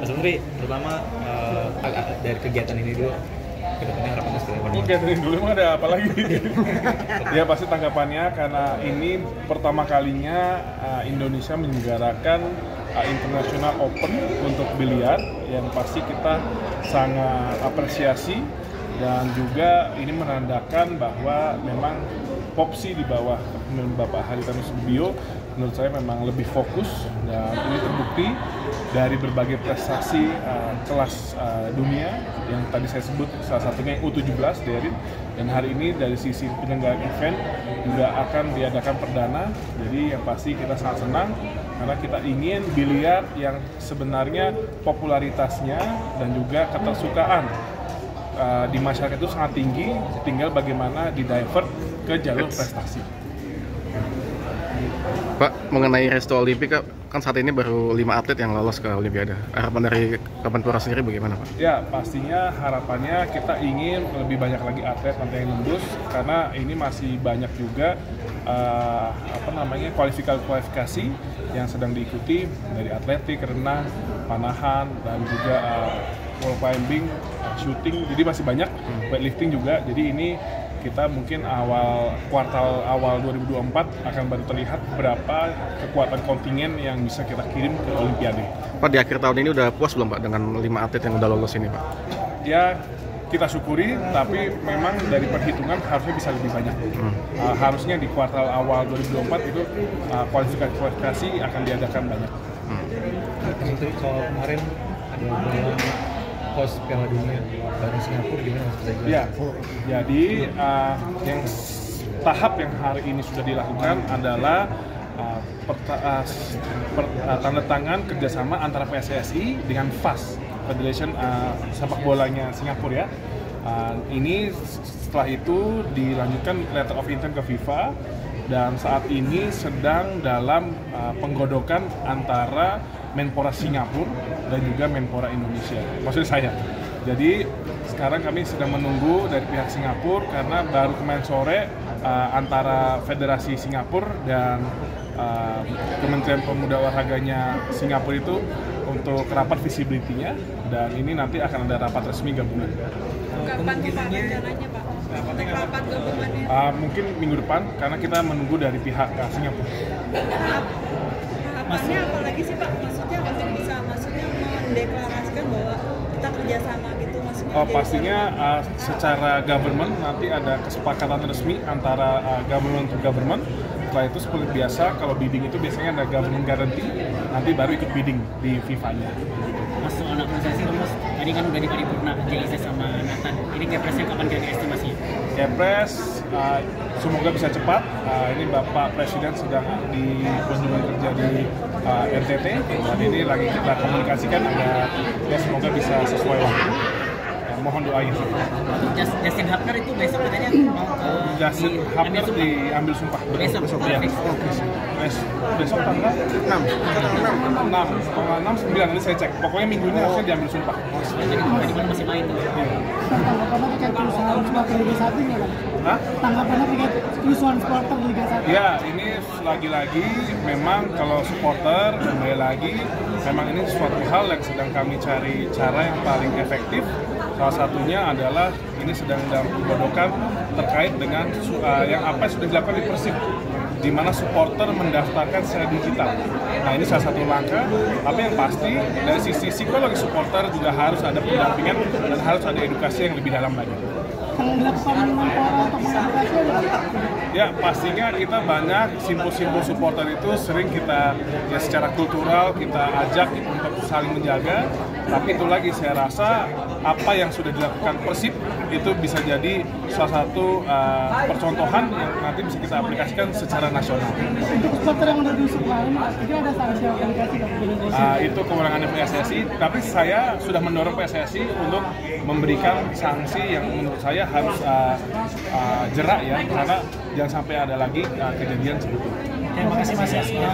Mas Menteri, pertama uh, dari kegiatan ini dulu ke depannya harapannya seperti apa? Oke, dari dulu emang ada apa lagi? ya pasti tanggapannya karena ini pertama kalinya uh, Indonesia menyelenggarakan uh, International Open untuk biliar yang pasti kita sangat apresiasi dan juga ini menandakan bahwa memang Popsi di bawah kepemimpinan Bapak Haritanu Sudibyo menurut saya memang lebih fokus dan ini terbukti dari berbagai prestasi uh, kelas uh, dunia yang tadi saya sebut salah satunya U17 Derin. Dan hari ini dari sisi penyelenggara event juga akan diadakan perdana. Jadi yang pasti kita sangat senang karena kita ingin biliar yang sebenarnya popularitasnya dan juga ketersukaan uh, di masyarakat itu sangat tinggi. Tinggal bagaimana di divert ke jalur prestasi Pak, mengenai Resto Olimpik kan saat ini baru lima atlet yang lolos ke Olimpiade. Harapan dari Kemenpora sendiri bagaimana Pak? Ya, pastinya harapannya kita ingin lebih banyak lagi atlet nanti yang lulus karena ini masih banyak juga uh, apa namanya kualifikasi-kualifikasi yang sedang diikuti dari atletik, renang, panahan dan juga uh, wall climbing, uh, shooting. Jadi masih banyak hmm. weightlifting juga. Jadi ini kita mungkin awal kuartal awal 2024 akan baru terlihat berapa kekuatan kontingen yang bisa kita kirim ke Olimpiade. Pak di akhir tahun ini udah puas belum Pak dengan lima atlet yang udah lolos ini Pak? Ya kita syukuri, tapi memang dari perhitungan harusnya bisa lebih banyak. Hmm. Uh, harusnya di kuartal awal 2024 itu uh, kualifikasi kualifikasi akan diadakan banyak. Hmm. Kalau kemarin ada host Piala Dunia bareng Singapura gimana Mas bisa Ya, jadi uh, yang tahap yang hari ini sudah dilakukan adalah uh, perta, uh, per, uh, tanda tangan kerjasama antara PSSI dengan FAS Federation uh, sepak bolanya Singapura ya. Uh, ini setelah itu dilanjutkan letter of intent ke FIFA dan saat ini sedang dalam uh, penggodokan antara Menpora Singapura dan juga Menpora Indonesia. Maksud saya. Jadi sekarang kami sedang menunggu dari pihak Singapura karena baru kemarin sore uh, antara Federasi Singapura dan uh, Kementerian Pemuda Olahraganya Singapura itu untuk rapat visibility-nya dan ini nanti akan ada rapat resmi gabungan. Kapan rencananya Pak? Rapat gabungannya? Uh, mungkin minggu depan karena kita menunggu dari pihak uh, Singapura. Harapannya apalagi sih Pak? Maksudnya untuk bisa maksudnya mendeklarasikan bahwa kita kerjasama gitu maksudnya? Oh pastinya uh, secara government nanti ada kesepakatan resmi antara uh, government to government. Setelah itu seperti biasa kalau bidding itu biasanya ada government guarantee, nanti baru ikut bidding di FIFA-nya. Mas soal naturalisasi Mas, tadi kan udah di paripurna JIC sama Nathan. Ini kepresnya kapan kira-kira estimasinya? Kepres uh, semoga bisa cepat. Uh, ini Bapak Presiden sedang di kunjungan kerja di uh, NTT dan ini lagi kita komunikasikan agar ya semoga bisa sesuai waktu. Ya, mohon doain. Just, Justin Hapner itu besok katanya mau ke Justin di- sumpah. diambil sumpah. Besok, besok sumpah, ya. fix. Bes- besok tanggal 6. 6. 6, 9 ini saya cek. Pokoknya minggu ini harusnya diambil sumpah. Jadi kan masih main tuh. Iya. tanggapannya terkait kerusuhan supporter Liga 1 ini Bang? Hah? Tanggapannya terkait kerusuhan supporter Liga 1 Ya, ini lagi-lagi memang kalau supporter kembali lagi memang ini suatu hal yang sedang kami cari cara yang paling efektif. Salah satunya adalah ini sedang dalam penggodokan terkait dengan uh, yang apa yang sudah dilakukan di Persib di mana supporter mendaftarkan secara digital. Nah ini salah satu langkah, tapi yang pasti dari sisi psikologi supporter juga harus ada pendampingan dan harus ada edukasi yang lebih dalam lagi. Ya pastinya kita banyak simpul-simpul supporter itu sering kita ya secara kultural kita ajak untuk saling menjaga. Tapi itu lagi saya rasa apa yang sudah dilakukan Persib itu bisa jadi salah satu uh, percontohan yang nanti bisa kita aplikasikan secara nasional. untuk supporter yang udah diusung kemarin ada sanksi aplikasi Uh, itu kewenangan PSSI, tapi saya sudah mendorong PSSI untuk memberikan sanksi yang menurut saya harus uh, uh, jerak ya, karena jangan sampai ada lagi uh, kejadian seperti itu. Terima kasih Mas Yasna.